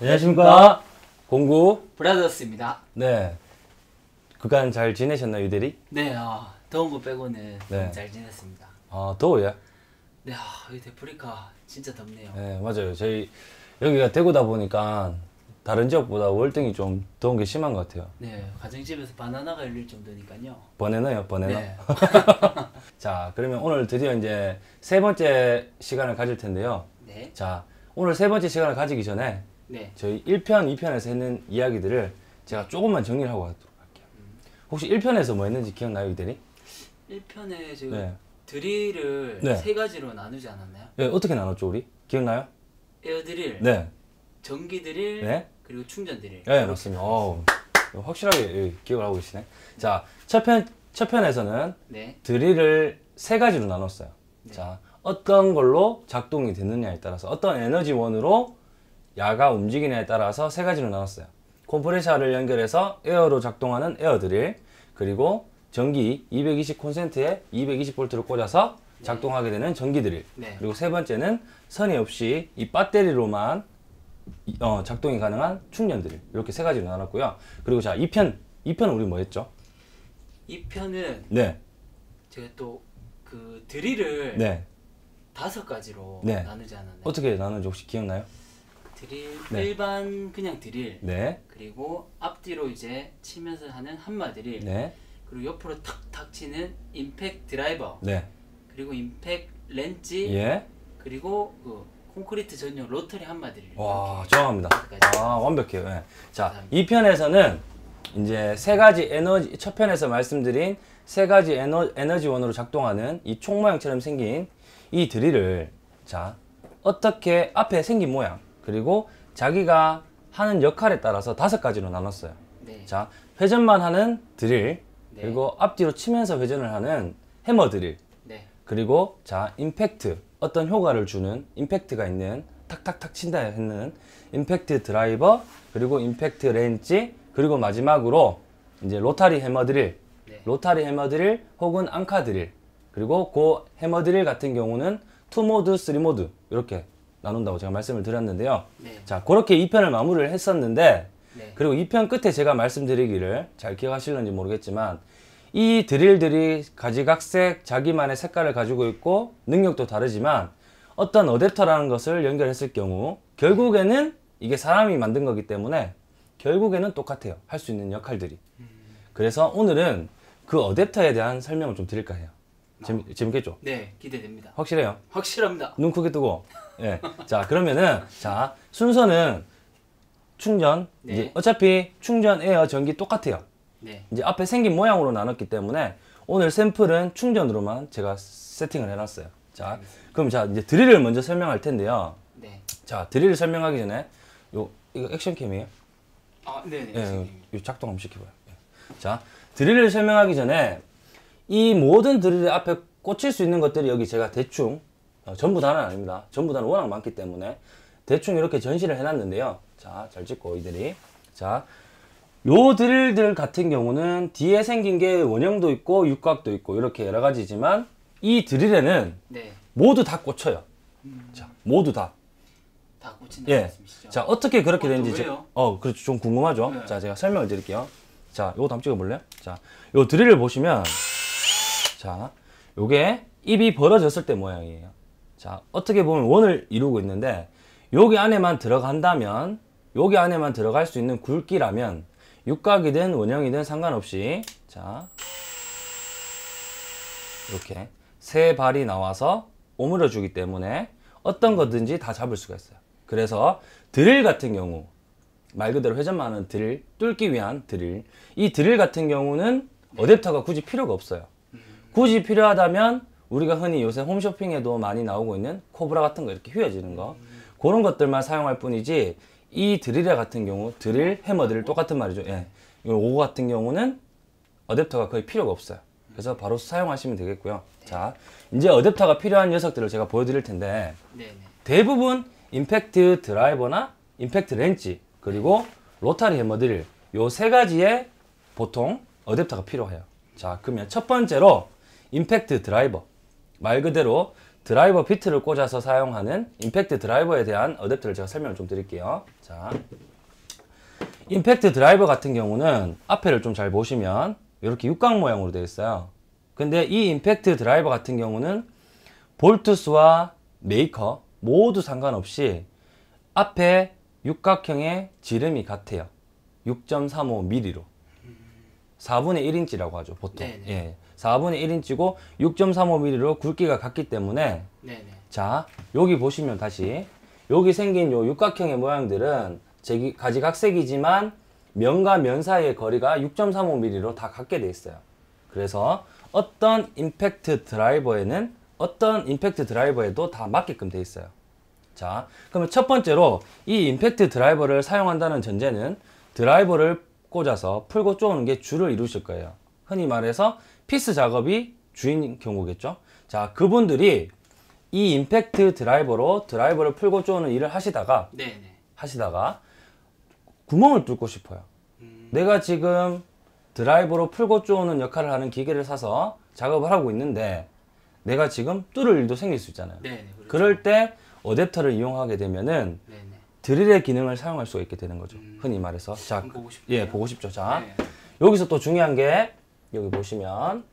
안녕하십니까. 공구. 브라더스입니다. 네. 그간 잘 지내셨나요, 유대리? 네, 아, 더운 거 빼고는 네. 잘 지냈습니다. 아, 더워요? 네, 아, 여기 데프리카 진짜 덥네요. 네, 맞아요. 저희 여기가 대구다 보니까 다른 지역보다 월등히 좀 더운 게 심한 것 같아요. 네, 가정집에서 바나나가 열릴 정도니까요. 번에너요, 번에너. 네. 자, 그러면 오늘 드디어 이제 세 번째 시간을 가질 텐데요. 네, 자, 오늘 세 번째 시간을 가지기 전에 네. 저희 1편, 2편에서 했는 이야기들을 제가 조금만 정리를 하고 가도록 할게요. 혹시 1편에서 뭐 했는지 기억나요, 유대리? 1편에 제가 네. 드릴을 네. 세 가지로 나누지 않았나요? 네, 어떻게 나눴죠, 우리? 기억나요? 에어 드릴, 네. 전기 드릴, 네. 그리고 충전 드릴. 네, 맞습니다. 어우, 확실하게 예, 기억을 하고 계시네. 자, 첫 편, 첫 편에서는 네, 드릴을 세 가지로 나눴어요. 자, 어떤 걸로 작동이 됐느냐에 따라서, 어떤 에너지원으로 야가 움직이냐에 따라서 세 가지로 나눴어요. 컴프레셔를 연결해서 에어로 작동하는 에어 드릴, 그리고 전기 220 콘센트에 220볼트를 꽂아서 작동하게 되는 전기 드릴. 네. 그리고 세 번째는 선이 없이 이 배터리로만 이- 어, 작동이 가능한 충전 드릴. 이렇게 세 가지로 나눴고요. 그리고 자, 2편, 2편은 우리 뭐 했죠? 2편은 네. 제가 또 그 드릴을 네. 다섯 가지로 네. 나누지 않았나요? 어떻게 나누는지 혹시 기억나요? 드릴, 네. 일반 그냥 드릴, 네. 그리고 앞뒤로 이제 치면서 하는 한마 드릴, 네. 그리고 옆으로 탁탁 치는 임팩 드라이버, 네. 그리고 임팩 렌즈, 예. 그리고 그 콘크리트 전용 로터리 한마 드릴. 와, 정확합니다. 아, 완벽해요. 예. 자, 감사합니다. 이 편에서는 이제 세 가지 에너지, 첫 편에서 말씀드린 세 가지 에너, 에너지원으로 작동하는 이 총 모양처럼 생긴 이 드릴을 자, 어떻게 앞에 생긴 모양, 그리고 자기가 하는 역할에 따라서 다섯 가지로 나눴어요. 네. 자, 회전만 하는 드릴, 네. 그리고 앞뒤로 치면서 회전을 하는 해머 드릴, 네. 그리고 자 임팩트 어떤 효과를 주는 임팩트가 있는 탁탁탁 친다 했는 임팩트 드라이버 그리고 임팩트 렌치 그리고 마지막으로 이제 로타리 해머 드릴 네. 로타리 해머 드릴 혹은 앙카 드릴 그리고 그 해머 드릴 같은 경우는 two mode, three mode 이렇게 나눈다고 제가 말씀을 드렸는데요. 네. 자 그렇게 2편을 마무리를 했었는데 네. 그리고 2편 끝에 제가 말씀드리기를 잘 기억하실는지 모르겠지만 이 드릴들이 가지각색 자기만의 색깔을 가지고 있고 능력도 다르지만 어떤 어댑터라는 것을 연결했을 경우 결국에는 이게 사람이 만든 거기 때문에 결국에는 똑같아요. 할 수 있는 역할들이. 그래서 오늘은 그 어댑터에 대한 설명을 좀 드릴까 해요. 재미, 재밌겠죠? 네, 기대됩니다. 확실해요. 확실합니다. 눈 크게 뜨고. 예. 자, 그러면은, 자, 순서는 충전. 네. 이제 어차피 충전, 에어, 전기 똑같아요. 네. 이제 앞에 생긴 모양으로 나눴기 때문에 오늘 샘플은 충전으로만 제가 세팅을 해놨어요. 자, 그럼 자, 이제 드릴을 먼저 설명할 텐데요. 네. 자, 드릴을 설명하기 전에 요, 이거 액션캠이에요? 아, 네, 네. 예, 선생님. 요 작동 한번 시켜봐요. 예. 자, 드릴을 설명하기 전에 이 모든 드릴의 앞에 꽂힐 수 있는 것들이 여기 제가 대충 어, 전부 다는 아닙니다. 전부 다는 워낙 많기 때문에 대충 이렇게 전시를 해놨는데요. 자, 잘 찍고 이들이 자, 요 드릴들 같은 경우는 뒤에 생긴 게 원형도 있고 육각도 있고 이렇게 여러 가지지만 이 드릴에는 네. 모두 다 꽂혀요. 자, 모두 다. 다 예. 말씀이시죠? 자, 어떻게 그렇게 어, 또 되는지. 제-? 어, 그렇죠. 좀 궁금하죠? 네. 자, 제가 설명을 드릴게요. 자, 요거 한번 찍어 볼래요? 자, 요 드릴을 보시면, 자, 요게 입이 벌어졌을 때 모양이에요. 자, 어떻게 보면 원을 이루고 있는데, 여기 안에만 들어간다면, 여기 안에만 들어갈 수 있는 굵기라면, 육각이든 원형이든 상관없이, 자, 이렇게 세 발이 나와서 오므려 주기 때문에 어떤 거든지 다 잡을 수가 있어요. 그래서 드릴 같은 경우 말 그대로 회전만 하는 드릴 뚫기 위한 드릴 이 드릴 같은 경우는 어댑터가 굳이 필요가 없어요. 굳이 필요하다면 우리가 흔히 요새 홈쇼핑에도 많이 나오고 있는 코브라 같은 거 이렇게 휘어지는 거 그런 것들만 사용할 뿐이지 이 드릴에 같은 경우 드릴 해머 드릴 똑같은 말이죠. 예. 이 오고 같은 경우는 어댑터가 거의 필요가 없어요. 그래서 바로 사용하시면 되겠고요. 자, 이제 어댑터가 필요한 녀석들을 제가 보여드릴 텐데 네, 네. 대부분 임팩트 드라이버나 임팩트 렌치 그리고 로타리 해머 드릴 요 세 가지에 보통 어댑터가 필요해요. 자, 그러면 첫 번째로 임팩트 드라이버 말 그대로 드라이버 비트를 꽂아서 사용하는 임팩트 드라이버에 대한 어댑터를 제가 설명을 좀 드릴게요. 자, 임팩트 드라이버 같은 경우는 앞에를 좀 잘 보시면 이렇게 육각 모양으로 되어 있어요. 근데 이 임팩트 드라이버 같은 경우는 볼트 수와 메이커 모두 상관없이 앞에 육각형의 지름이 같아요. 6.35mm로. 4분의 1인치라고 하죠, 보통. 네네. 예. 4분의 1인치고 6.35mm로 굵기가 같기 때문에 네네. 자, 여기 보시면 다시 여기 생긴 요 육각형의 모양들은 제기, 가지각색이지만 면과 면 사이의 거리가 6.35mm로 다 같게 돼 있어요. 그래서 어떤 임팩트 드라이버에는 어떤 임팩트 드라이버에도 다 맞게끔 돼 있어요. 자, 그러면 첫 번째로 이 임팩트 드라이버를 사용한다는 전제는 드라이버를 꽂아서 풀고 쪼는 게 주를 이루실 거예요. 흔히 말해서 피스 작업이 주인 경우겠죠. 자, 그분들이 이 임팩트 드라이버로 드라이버를 풀고 쪼는 일을 하시다가 네네. 하시다가 구멍을 뚫고 싶어요. 내가 지금 드라이버로 풀고 쪼는 역할을 하는 기계를 사서 작업을 하고 있는데 내가 지금 뚫을 일도 생길 수 있잖아요. 네네. 그렇죠. 그럴 때 어댑터를 이용하게 되면은 네네. 드릴의 기능을 사용할 수가 있게 되는 거죠. 흔히 말해서. 자, 보고. 예, 보고 싶죠. 자, 네. 여기서 또 중요한 게 여기 보시면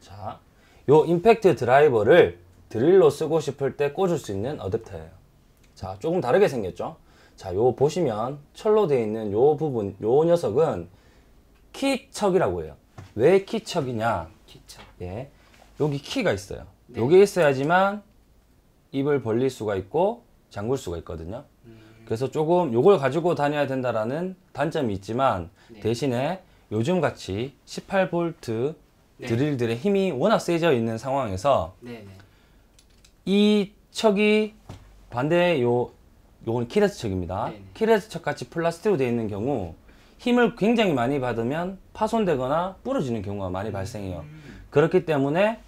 자, 요 임팩트 드라이버를 드릴로 쓰고 싶을 때 꽂을 수 있는 어댑터예요. 자, 조금 다르게 생겼죠? 자, 요 보시면 철로 되어 있는 요 부분, 요 녀석은 키척이라고 해요. 왜 키척이냐? 키쳐. 예. 여기 키가 있어요. 네. 요게 있어야지만 입을 벌릴 수가 있고 잠글 수가 있거든요. 그래서 조금 요걸 가지고 다녀야 된다라는 단점이 있지만 네. 대신에 요즘 같이 18V 네. 드릴들의 힘이 워낙 세져 있는 상황에서 네네. 이 척이 반대 요 요건 keyless 척입니다. 네네. keyless 척 같이 플라스틱으로 되어 있는 경우 힘을 굉장히 많이 받으면 파손되거나 부러지는 경우가 많이 발생해요. 그렇기 때문에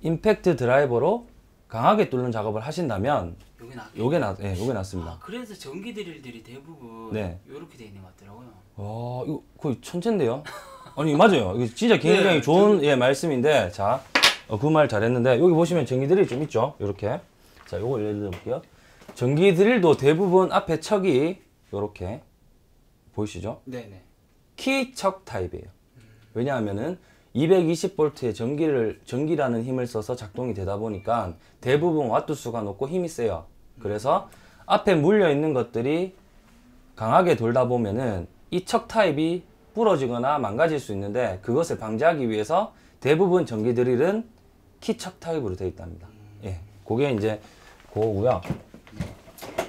임팩트 드라이버로 강하게 뚫는 작업을 하신다면 여기 나. 요게 나, 예, 요게 낫습니다. 아, 그래서 전기 드릴들이 대부분 네. 이렇게 돼 있는 것 같더라고요. 와, 이거 거의 천재인데요? 아니, 맞아요. 이거 진짜 굉장히 네, 좋은 예, 말씀인데, 자, 어, 그 말 잘했는데, 여기 보시면 전기 드릴 좀 있죠? 요렇게. 자, 요거 예를 들어 볼게요. 전기 드릴도 대부분 앞에 척이 요렇게 보이시죠? 네 네. 키척 타입이에요. 왜냐하면은 220볼트의 전기를 전기라는 힘을 써서 작동이 되다 보니까 대부분 와트 수가 높고 힘이 세요. 그래서 앞에 물려 있는 것들이 강하게 돌다 보면은 이 척 타입이 부러지거나 망가질 수 있는데 그것을 방지하기 위해서 대부분 전기 드릴은 키척 타입으로 되어 있답니다. 예, 그게 이제 그거고요.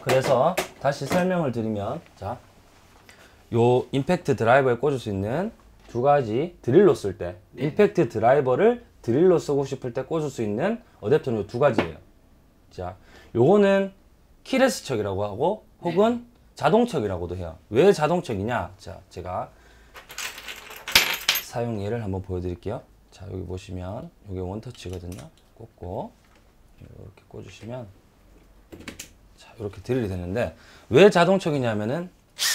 그래서 다시 설명을 드리면 자, 요 임팩트 드라이버에 꽂을 수 있는 두 가지 드릴로 쓸때 네. 임팩트 드라이버를 드릴로 쓰고 싶을 때 꽂을 수 있는 어댑터는 요두 가지예요. 자, 요거는 키레스 척이라고 하고 혹은 자동척이라고도 해요. 왜 자동척이냐? 자, 제가 사용 예를 한번 보여드릴게요. 자, 여기 보시면 이게 원터치거든요. 꽂고 이렇게 꽂으시면 자, 이렇게 드릴이 되는데 왜 자동척이냐면은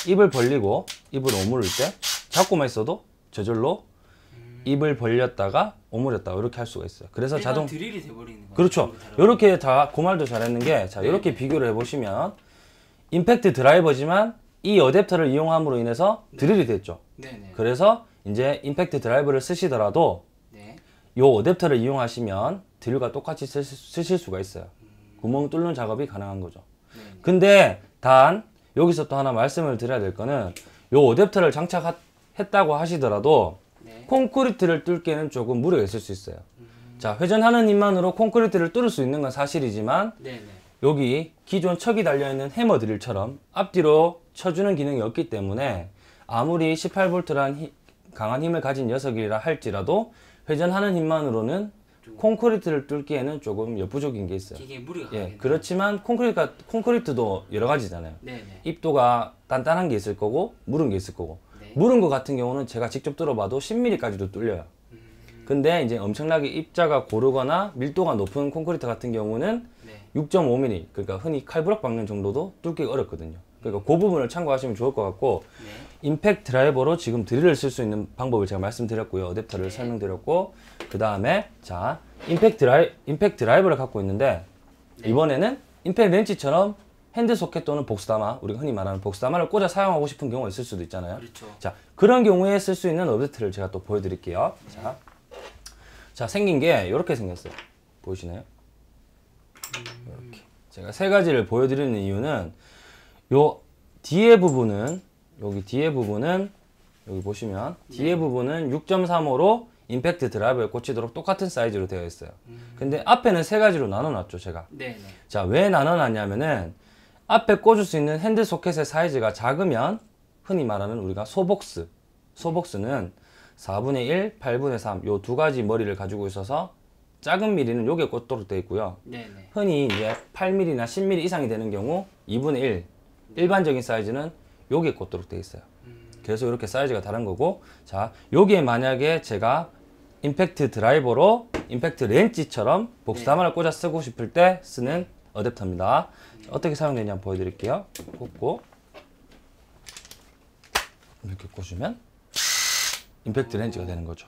입을 벌리고 입을 오므릴 때 잡고만 있어도 저절로 입을 벌렸다가 오므렸다가 이렇게 할 수가 있어요. 그래서 일반 자동 드릴이 돼버리는 거예요. 그렇죠. 이렇게 다 고말도 잘했는 게, 자, 네. 이렇게 비교를 해보시면, 임팩트 드라이버지만 이 어댑터를 이용함으로 인해서 드릴이 됐죠. 네네. 그래서 이제 임팩트 드라이버를 쓰시더라도 네. 이 어댑터를 이용하시면 드릴과 똑같이 쓰, 쓰실 수가 있어요. 구멍 뚫는 작업이 가능한 거죠. 네. 근데 단 여기서 또 하나 말씀을 드려야 될 거는 이 어댑터를 장착 했다고 하시더라도 네. 콘크리트를 뚫기에는 조금 무리가 있을 수 있어요. 자, 회전하는 힘만으로 콘크리트를 뚫을 수 있는 건 사실이지만 네네. 여기 기존 척이 달려있는 해머 드릴처럼 앞뒤로 쳐주는 기능이 없기 때문에 아무리 18V란 강한 힘을 가진 녀석이라 할지라도 회전하는 힘만으로는 콘크리트를 뚫기에는 조금 역부족인 게 있어요. 기계에 무리가 예, 가겠네요. 그렇지만 콘크리트가, 콘크리트도 여러 가지잖아요. 네네. 입도가 단단한 게 있을 거고 무른 게 있을 거고 네. 무른 거 같은 경우는 제가 직접 뚫어봐도 10mm까지도 뚫려요. 근데 이제 엄청나게 입자가 고르거나 밀도가 높은 콘크리트 같은 경우는 네. 6.5mm 그러니까 흔히 칼부락 박는 정도도 뚫기가 어렵거든요. 그러니까 그 부분을 참고하시면 좋을 것 같고 네. 임팩트 드라이버로 지금 드릴을 쓸 수 있는 방법을 제가 말씀드렸고요. 어댑터를 네. 설명드렸고 그 다음에 자 임팩트 드라이 임팩트 드라이버를 갖고 있는데 네. 이번에는 임팩트 렌치처럼 핸드 소켓 또는 복스다마 우리가 흔히 말하는 복스다마를 꽂아 사용하고 싶은 경우가 있을 수도 있잖아요. 그렇죠. 자 그런 경우에 쓸 수 있는 어댑터를 제가 또 보여드릴게요. 자, 자 생긴 게 이렇게 생겼어요. 보이시나요? 이렇게 제가 세 가지를 보여드리는 이유는 요 뒤에 부분은 여기 뒤에 부분은 여기 보시면 뒤에 부분은 6.35로 임팩트 드라이버에 꽂히도록 똑같은 사이즈로 되어 있어요. 근데 앞에는 세 가지로 나눠놨죠, 제가. 네, 네. 자, 왜 나눠놨냐면은 앞에 꽂을 수 있는 핸드 소켓의 사이즈가 작으면 흔히 말하는 우리가 소복스. 소복스는 4분의 1, 8분의 3, 요 두 가지 머리를 가지고 있어서 작은 미리는 요게 꽂도록 되어 있고요. 네, 네. 흔히 이제 8mm나 10mm 이상이 되는 경우 2분의 1 일반적인 사이즈는 여기에 꽂도록 되어 있어요. 그래서 이렇게 사이즈가 다른 거고 자 여기에 만약에 제가 임팩트 드라이버로 임팩트 렌치처럼 복사만을 꽂아 쓰고 싶을 때 쓰는 어댑터입니다. 자, 어떻게 사용되냐 보여드릴게요. 꽂고 이렇게 꽂으면 임팩트 렌치가 되는 거죠.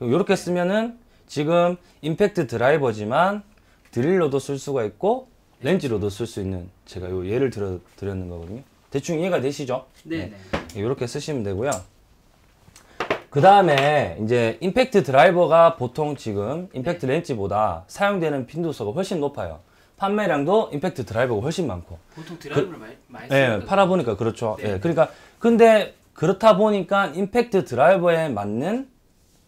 이렇게 쓰면은 지금 임팩트 드라이버지만 드릴로도 쓸 수가 있고 렌즈로도 쓸 수 있는 제가 요 예를 들어 드렸는 거거든요. 대충 이해가 되시죠? 네, 네. 이렇게 쓰시면 되고요. 그 다음에 이제 임팩트 드라이버가 보통 지금 임팩트 렌치보다 사용되는 빈도수가 훨씬 높아요. 판매량도 임팩트 드라이버가 훨씬 많고. 보통 드라이브를 많이 많이 예. 팔아보니까 그렇죠. 네. 예, 그러니까 근데 그렇다 보니까 임팩트 드라이버에 맞는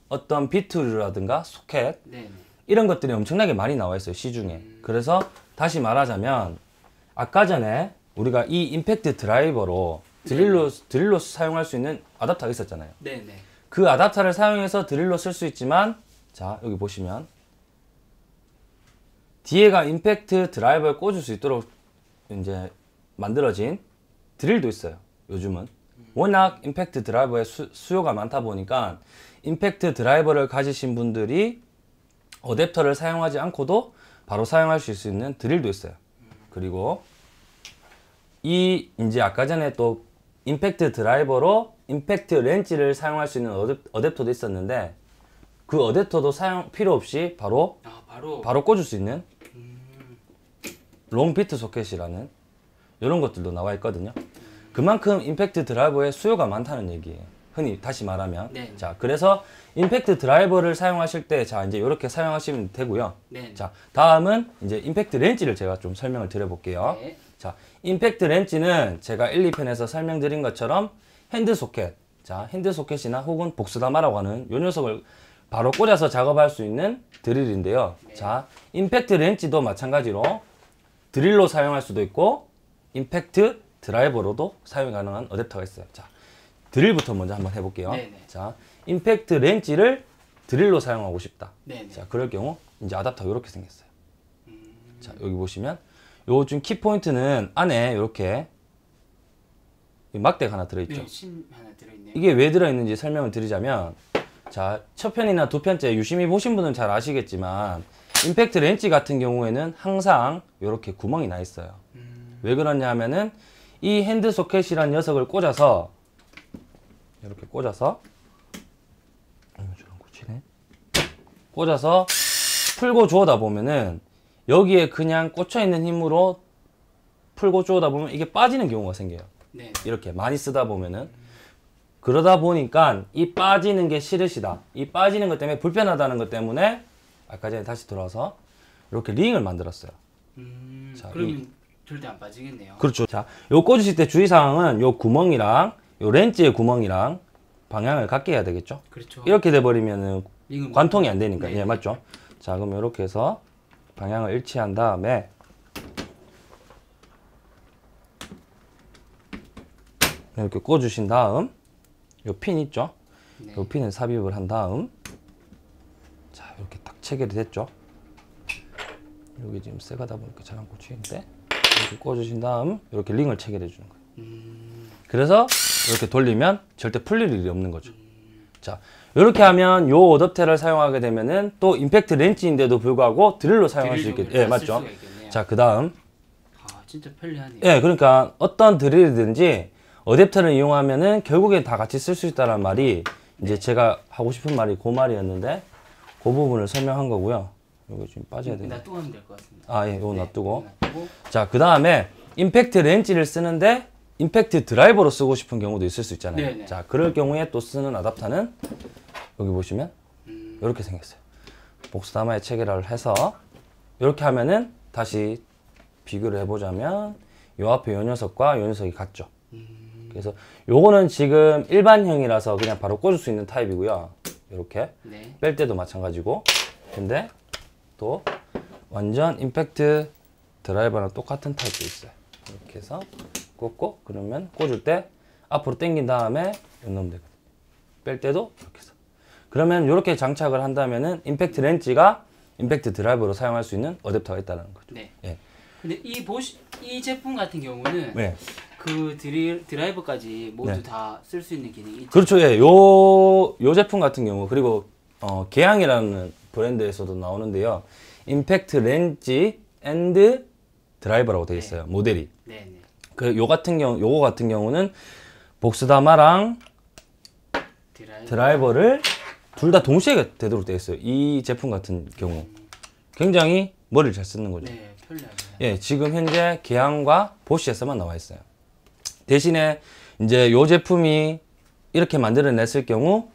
어떤 비트라든가 소켓 네, 네. 이런 것들이 엄청나게 많이 나와 있어요 시중에. 그래서 다시 말하자면 아까 전에 우리가 이 임팩트 드라이버로 드릴로 드릴로 사용할 수 있는 아답터가 있었잖아요. 네, 네. 그 아답터를 사용해서 드릴로 쓸 수 있지만 자 여기 보시면 뒤에가 임팩트 드라이버에 꽂을 수 있도록 이제 만들어진 드릴도 있어요. 요즘은 워낙 임팩트 드라이버의 수, 수요가 많다 보니까 임팩트 드라이버를 가지신 분들이 어댑터를 사용하지 않고도 바로 사용할 수 있는 드릴도 있어요. 그리고 이 이제 아까 전에 또 임팩트 드라이버로 임팩트 렌치를 사용할 수 있는 어댑, 어댑터도 있었는데 그 어댑터도 사용 필요 없이 바로 아, 바로 바로 꽂을 수 있는 long bit socket이라는 이런 것들도 나와 있거든요. 그만큼 임팩트 드라이버의 수요가 많다는 얘기예요. 흔히 다시 말하면 네. 자 그래서 임팩트 드라이버를 사용하실 때 자 이제 이렇게 사용하시면 되고요. 네. 자 다음은 이제 임팩트 렌치를 제가 좀 설명을 드려볼게요. 네. 자, 임팩트 렌치는 제가 1, 2편에서 설명드린 것처럼 핸드 소켓, 자, 핸드 소켓이나 혹은 복스다마라고 하는 요 녀석을 바로 꽂아서 작업할 수 있는 드릴인데요. 자, 임팩트 렌치도 마찬가지로 드릴로 사용할 수도 있고 임팩트 드라이버로도 사용 가능한 어댑터가 있어요. 자, 드릴부터 먼저 한번 해볼게요. 네네. 자, 임팩트 렌치를 드릴로 사용하고 싶다. 네, 네. 자, 그럴 경우 이제 아답터가 이렇게 생겼어요. 자, 여기 보시면 요좀 키포인트는 안에 이렇게 막대가 하나 들어있죠. 네, 신 하나 들어 있네요. 이게 왜 들어있는지 설명을 드리자면 자, 첫 편이나 두 편째 유심히 보신 분은 잘 아시겠지만 임팩트 렌치 같은 경우에는 항상 이렇게 구멍이 나 있어요. 왜 그러냐 하면은 이 핸드 소켓이란 녀석을 꽂아서 이렇게 꽂아서. 꽂아서 풀고 쪼다 보면은 여기에 그냥 꽂혀 있는 힘으로 풀고 쪼다 보면 이게 빠지는 경우가 생겨요. 네. 이렇게 많이 쓰다 보면은 그러다 보니까 이 빠지는 게 싫으시다. 이 빠지는 것 때문에 불편하다는 것 때문에 아까 전에 다시 돌아와서 이렇게 링을 만들었어요. 음, 자, 그러면 절대 안 빠지겠네요. 그렇죠. 자, 요 꽂으실 때 주의사항은 요 구멍이랑 요 렌치의 구멍이랑 방향을 같게 해야 되겠죠. 그렇죠. 이렇게 돼버리면은 링은 관통이 안 되니까. 네. 예, 맞죠? 자, 그럼 이렇게 해서 방향을 일치한 다음에 이렇게 꽂으신 다음 요 핀 있죠? 네. 요 핀을 삽입을 한 다음 체결이 됐죠? 여기 지금 세가다 보니까 잘 안 꽂히는데 이렇게 꽂으신 다음 이렇게 링을 체결해 주는 거예요. 음, 그래서 이렇게 돌리면 절대 풀릴 일이 없는 거죠. 자, 이렇게 하면 요 어댑터를 사용하게 되면은 또 임팩트 렌치인데도 불구하고 드릴로 사용할 수 드릴로 예, 쓸 맞죠? 자, 그 다음 아, 진짜 편리하네요. 예, 그러니까 어떤 드릴이든지 어댑터를 이용하면은 결국엔 다 같이 쓸 수 있다는 말이 이제 제가 하고 싶은 말이 그 말이었는데 그 부분을 설명한 거고요. 이거 지금 빠져야 되네. 놔두면 될 것 같습니다. 아, 예, 이거 놔두고. 놔두고 자, 그 다음에 임팩트 렌치를 쓰는데 임팩트 드라이버로 쓰고 싶은 경우도 있을 수 있잖아요. 네네. 자, 그럴 경우에 또 쓰는 아답터는 여기 보시면 음, 이렇게 생겼어요. 복수다마에 체계를 해서 이렇게 하면은 다시 비교를 해보자면 요 앞에 요 녀석과 요 녀석이 같죠. 그래서 요거는 지금 일반형이라서 그냥 바로 꽂을 수 있는 타입이고요. 이렇게 네. 뺄 때도 마찬가지고 근데 또 완전 임팩트 드라이버랑 똑같은 타입도 있어요 이렇게 해서 꽂고 그러면 꽂을 때 앞으로 당긴 다음에 넣으면 되거든요 뺄 때도 이렇게 해서 그러면 이렇게 장착을 한다면은 임팩트 렌치가 임팩트 드라이버로 사용할 수 있는 어댑터가 있다는 거죠 네. 예. 근데 이 보시 이 제품 같은 경우는 네. 그 드리, 드라이버까지 모두 네. 다쓸 수 있는 기능이 있죠. 그렇죠 예. 요, 요 제품 같은 경우 그리고 어, 계양이라는 브랜드에서도 나오는데요 impact wrench and driver라고 되어 있어요 모델이 네, 네. 그 요 같은 경우 요거 같은 경우는 복스다마랑 드라이버. 드라이버 를 둘 다 동시에 되도록 되어 있어요. 이 제품 같은 경우 굉장히 머리를 잘 쓰는 거죠. 네, 편리하네요. 예, 지금 현재 개항과 보시에서만 나와 있어요. 대신에 이제 요 제품이 이렇게 만들어냈을 경우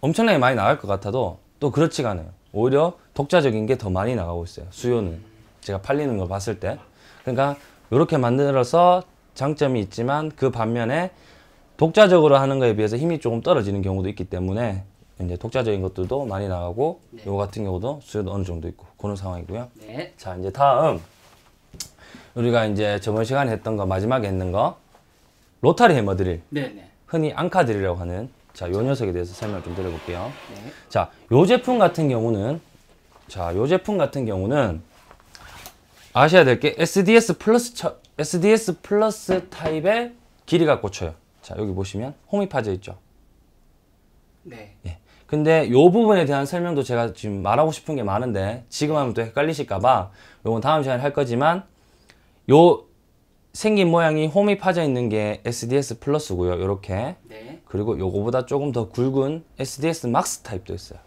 엄청나게 많이 나갈 것 같아도 또 그렇지가 않아요. 오히려 독자적인 게 더 많이 나가고 있어요. 수요는 제가 팔리는 걸 봤을 때. 그러니까 이렇게 만들어서 장점이 있지만 그 반면에 독자적으로 하는 거에 비해서 힘이 조금 떨어지는 경우도 있기 때문에 이제 독자적인 것들도 많이 나가고 네. 요 같은 경우도 수요도 어느 정도 있고 그런 상황이고요. 네. 자 이제 다음 우리가 이제 저번 시간에 했던 거 마지막에 했는 거 로타리 해머 드릴 네, 네. 흔히 앙카 드릴이라고 하는 자 요 녀석에 대해서 설명 좀 드려볼게요. 네. 자요 제품 같은 경우는 자요 제품 같은 경우는 아셔야 될 게 SDS 플러스 처, SDS 플러스 타입의 기리가 꽂혀요. 자 여기 보시면 홈이 파져 있죠. 네. 예. 근데 요 부분에 대한 설명도 제가 지금 말하고 싶은 게 많은데 지금 하면 또 헷갈리실까봐 요건 다음 시간에 할 거지만 요 생긴 모양이 홈이 파져 있는 게 SDS 플러스고요. 요렇게 네. 그리고 요거보다 조금 더 굵은 SDS Max 타입도 있어요.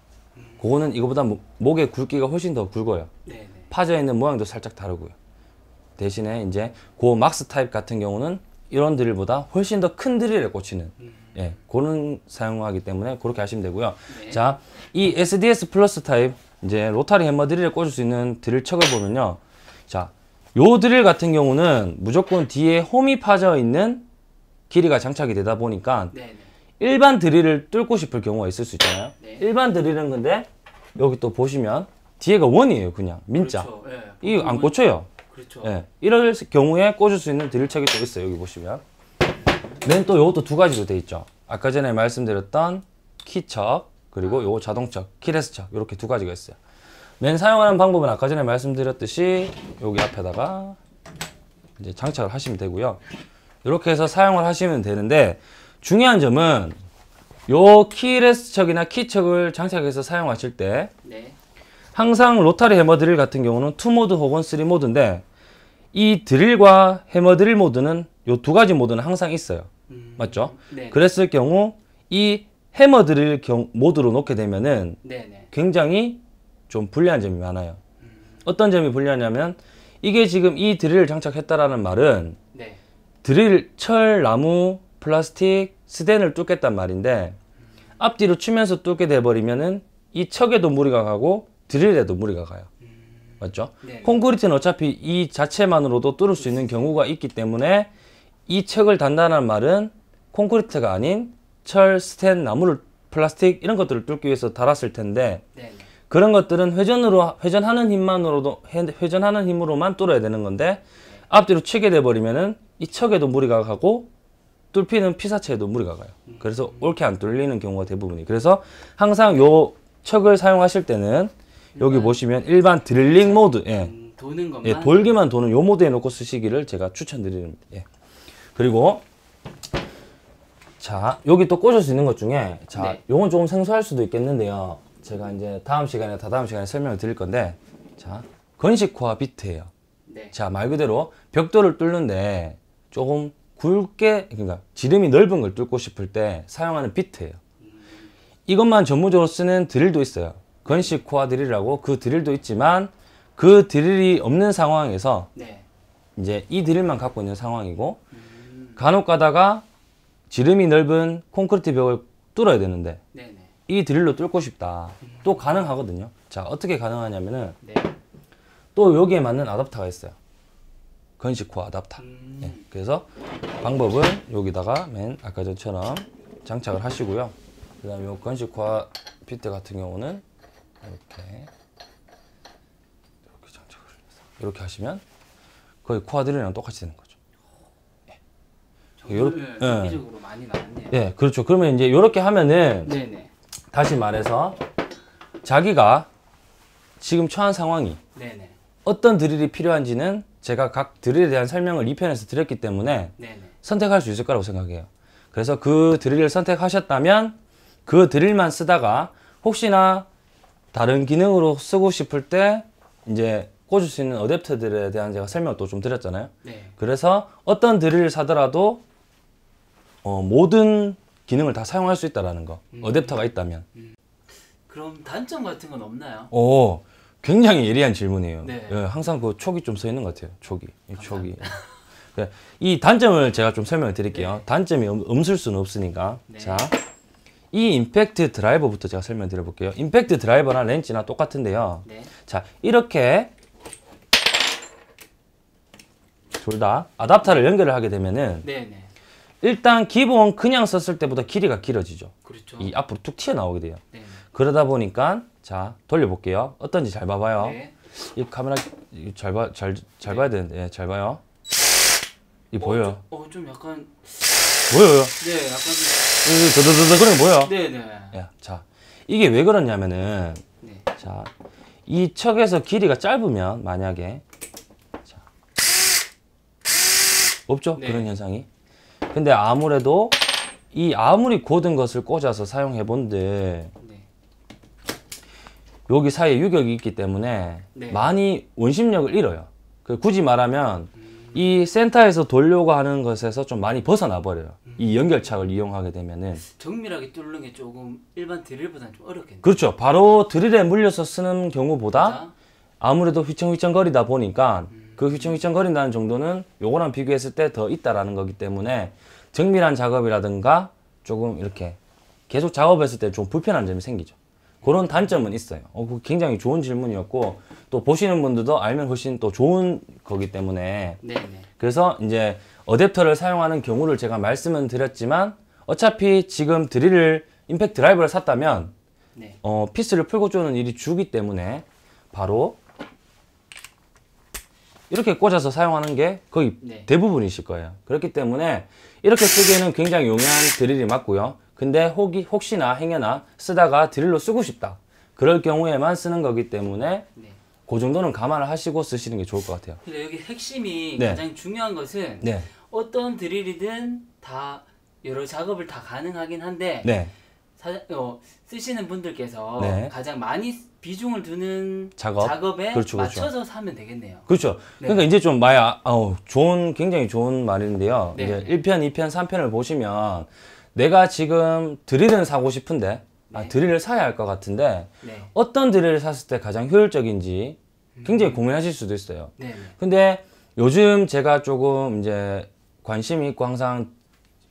그거는 이거보다 목- 목의 굵기가 훨씬 더 굵어요. 네, 네. 파져 있는 모양도 살짝 다르고요. 대신에 이제 그 Max 타입 같은 경우는 이런 드릴보다 훨씬 더 큰 드릴에 꽂히는 예, 그런 사용하기 때문에 그렇게 하시면 되고요. 네. 자, 이 SDS 플러스 타입 이제 로타리 해머 드릴에 꽂을 수 있는 드릴 척을 보면요. 자, 요 드릴 같은 경우는 무조건 뒤에 홈이 파져 있는 기리가 장착이 되다 보니까 네, 네. 일반 드릴을 뚫고 싶을 경우가 있을 수 있잖아요. 네. 일반 드릴은 근데 여기 또 보시면 뒤에가 원이에요, 그냥 민자. 그렇죠. 예. 이거 안 꽂혀요. 그렇죠. 예. 이럴 경우에 꽂을 수 있는 드릴책이 또 있어요. 여기 보시면. 맨 또 요것도 두 가지로 돼 있죠. 아까 전에 말씀드렸던 키척 그리고 요거 자동척, 키레스척 이렇게 두 가지가 있어요. 맨 사용하는 방법은 아까 전에 말씀드렸듯이 여기 앞에다가 이제 장착을 하시면 되고요. 이렇게 해서 사용을 하시면 되는데 중요한 점은 요 키레스척이나 키척을 장착해서 사용하실 때 네. 항상 로타리 해머 드릴 같은 경우는 2모드 혹은 3모드인데 이 드릴과 해머 드릴 모드는 요 두 가지 모드는 항상 있어요. 음, 맞죠? 네. 그랬을 경우 이 해머 드릴 경, 모드로 놓게 되면은 네, 네. 굉장히 좀 불리한 점이 많아요. 어떤 점이 불리하냐면 이게 지금 이 드릴을 장착했다라는 말은 네. 드릴, 철, 나무, 플라스틱, 스텐을 뚫겠단 말인데 앞뒤로 치면서 뚫게 돼버리면은 이 척에도 무리가 가고 드릴에도 무리가 가요. 맞죠? 네. 콘크리트는 어차피 이 자체만으로도 뚫을 수 있는 경우가 있기 때문에 이 척을 단다는 말은 콘크리트가 아닌 철, 스텐, 나무를 플라스틱 이런 것들을 뚫기 위해서 달았을 텐데 네, 네. 그런 것들은 회전으로 회전하는 힘만으로도 회- 회전하는 힘으로만 뚫어야 되는 건데 앞뒤로 치게 돼 버리면은 이 척에도 무리가 가고 뚫히는 피사체에도 무리가 가요. 그래서 옳게 안 뚫리는 경우가 대부분이. 그래서 항상 요 척을 사용하실 때는 여기 보시면 일반 드릴링 모드, 예, 음, 도는 것만 예, 돌기만 도는 요 모드에 놓고 쓰시기를 제가 추천드립니다. 예. 그리고 자 여기 또 꽂을 수 있는 것 중에 자 네. 요건 조금 생소할 수도 있겠는데요. 제가 이제 다음 시간에 다 다음 시간에 설명을 드릴 건데 자 건식화 비트예요. 네. 자, 말 그대로 벽돌을 뚫는데 조금 굵게, 그러니까 지름이 넓은 걸 뚫고 싶을 때 사용하는 비트예요. 이것만 전문적으로 쓰는 드릴도 있어요. 건식 코어 드릴이라고 그 드릴도 있지만 그 드릴이 없는 상황에서 네. 이제 이 드릴만 갖고 있는 상황이고 간혹 가다가 지름이 넓은 콘크리트 벽을 뚫어야 되는데 네네. 이 드릴로 뚫고 싶다. 또 가능하거든요. 자, 어떻게 가능하냐면은 네. 또 여기에 맞는 아답터가 있어요. 건식 코어 아답터. 음. 예, 그래서 방법은 여기다가 맨 아까 전처럼 장착을 하시고요. 그 다음에 요 건식 코어 피트 같은 경우는 이렇게 이렇게 장착을 해서 이렇게 하시면 거의 코어 드릴이랑 똑같이 되는 거죠. 요렇게- 정말 예. 많이 나왔네요. 예, 그렇죠. 그러면 이제 이렇게 하면은 네네. 다시 말해서 자기가 지금 처한 상황이 네네. 어떤 드릴이 필요한지는 제가 각 드릴에 대한 설명을 2편에서 드렸기 때문에 네네. 선택할 수 있을 거라고 생각해요. 그래서 그 드릴을 선택하셨다면 그 드릴만 쓰다가 혹시나 다른 기능으로 쓰고 싶을 때 이제 꽂을 수 있는 어댑터들에 대한 제가 설명을 또 좀 드렸잖아요. 네. 그래서 어떤 드릴을 사더라도 어, 모든 기능을 다 사용할 수 있다라는 거. 어댑터가 있다면. 그럼 단점 같은 건 없나요? 오, 굉장히 예리한 질문이에요. 네. 예, 항상 그 촉이 좀 서 있는 것 같아요. 촉이. 이 촉이. 예, 이 단점을 제가 좀 설명을 드릴게요. 단점이 없- 없을 수는 없으니까. 네. 자, 이 임팩트 드라이버부터 제가 설명 드려볼게요. 임팩트 드라이버나 렌치나 똑같은데요. 네. 자, 이렇게 둘 다 아답터를 연결을 하게 되면은 네네. 일단 기본 그냥 썼을 때보다 길이가 길어지죠. 그렇죠. 이 앞으로 툭 튀어나오게 돼요. 네네. 그러다 보니까 자 돌려볼게요. 어떤지 잘 봐봐요. 네. 이 카메라 잘봐잘잘 봐야 되는데 예, 잘 봐요. 이 보여요. 어, 좀 약간 보여요. 네, 약간 이 더더더더 그런 거 보여. 좀 네네. 야, 자 이게 왜 그러냐면은 네. 자이 척에서 길이가 짧으면 만약에 자 없죠 네. 그런 현상이. 근데 아무래도 이 아무리 고든 것을 꽂아서 사용해 본들 네. 여기 사이에 유격이 있기 때문에 네. 많이 원심력을 잃어요. 그 굳이 말하면 이 센터에서 돌려고 하는 것에서 좀 많이 벗어나 버려요. 이 연결착을 이용하게 되면은 정밀하게 뚫는 게 조금 일반 드릴보다는 좀 어렵겠네요. 그렇죠. 바로 드릴에 물려서 쓰는 경우보다 자, 아무래도 휘청휘청 거리다 보니까 그 휘청휘청거린다는 정도는 요거랑 비교했을 때 더 있다라는 거기 때문에 정밀한 작업이라든가 조금 이렇게 계속 작업했을 때 좀 불편한 점이 생기죠. 그런 단점은 있어요. 어, 굉장히 좋은 질문이었고 또 보시는 분들도 알면 훨씬 또 좋은 거기 때문에 네네. 그래서 이제 어댑터를 사용하는 경우를 제가 말씀은 드렸지만 어차피 지금 드릴을 임팩트 드라이버를 샀다면 네. 어, 피스를 풀고 쪼는 일이 주기 때문에 바로 이렇게 꽂아서 사용하는 게 거의 네. 대부분이실 거예요. 그렇기 때문에 이렇게 쓰기에는 굉장히 용이한 드릴이 맞고요. 근데 혹이, 혹시나 행여나 쓰다가 드릴로 쓰고 싶다. 그럴 경우에만 쓰는 거기 때문에 네. 그 정도는 감안을 하시고 쓰시는 게 좋을 것 같아요. 근데 여기 핵심이 네. 가장 중요한 것은 네. 어떤 드릴이든 다 여러 작업을 다 가능하긴 한데 네. 사, 어, 쓰시는 분들께서 네. 가장 많이 비중을 두는 작업? 작업에 그렇죠, 그렇죠. 맞춰서 사면 되겠네요. 그렇죠. 네. 그러니까 이제 좀 많이 아, 어, 좋은 굉장히 좋은 말인데요. 네. 이제 1편, 2편, 3편을 보시면 내가 지금 드릴은 사고 싶은데 아, 네. 드릴을 사야 할 것 같은데 네. 어떤 드릴을 샀을 때 가장 효율적인지 굉장히 고민하실 수도 있어요. 네. 네. 근데 요즘 제가 조금 이제 관심이 있고 항상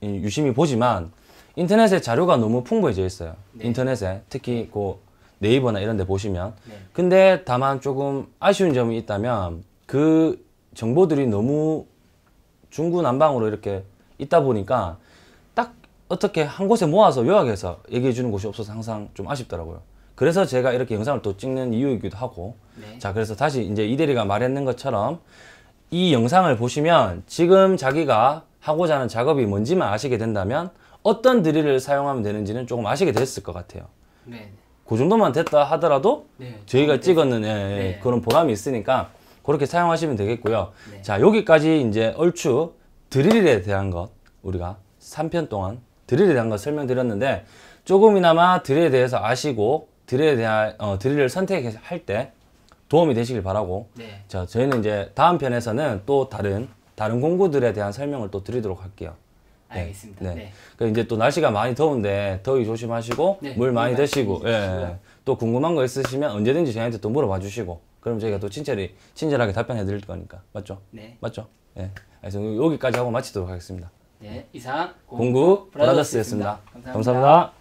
이- 유심히 보지만 인터넷에 자료가 너무 풍부해져 있어요. 네. 인터넷에 특히 그 네이버나 이런 데 보시면 네. 근데 다만 조금 아쉬운 점이 있다면 그 정보들이 너무 중구난방으로 이렇게 있다 보니까 딱 어떻게 한 곳에 모아서 요약해서 얘기해 주는 곳이 없어서 항상 좀 아쉽더라고요. 그래서 제가 이렇게 영상을 또 찍는 이유이기도 하고 네. 자 그래서 다시 이제 이대리가 말했는 것처럼 이 영상을 보시면 지금 자기가 하고자 하는 작업이 뭔지만 아시게 된다면 어떤 드릴을 사용하면 되는지는 조금 아시게 됐을 것 같아요. 네. 그 정도만 됐다 하더라도 네. 저희가 네. 찍었는 예, 예, 네. 그런 보람이 있으니까 그렇게 사용하시면 되겠고요. 네. 자 여기까지 이제 얼추 드릴에 대한 것 우리가 3편 동안 드릴에 대한 것 설명드렸는데 조금이나마 드릴에 대해서 아시고 드릴에 대한 어, 드릴을 선택할 때 도움이 되시길 바라고 네. 자 저희는 이제 다음 편에서는 또 다른 다른 공구들에 대한 설명을 또 드리도록 할게요. 네, 알겠습니다. 네. 네. 그 이제 또 날씨가 많이 더운데 더위 조심하시고 네, 물 많이 드시고 예. 또 궁금한 거 있으시면 언제든지 저희한테 또 물어봐 주시고 그럼 저희가 또 친절히 친절하게 답변해 드릴 거니까 맞죠? 네. 맞죠? 예. 그래서 여기까지 하고 마치도록 하겠습니다. 네. 이상 공구 브라더스였습니다. 감사합니다. 감사합니다.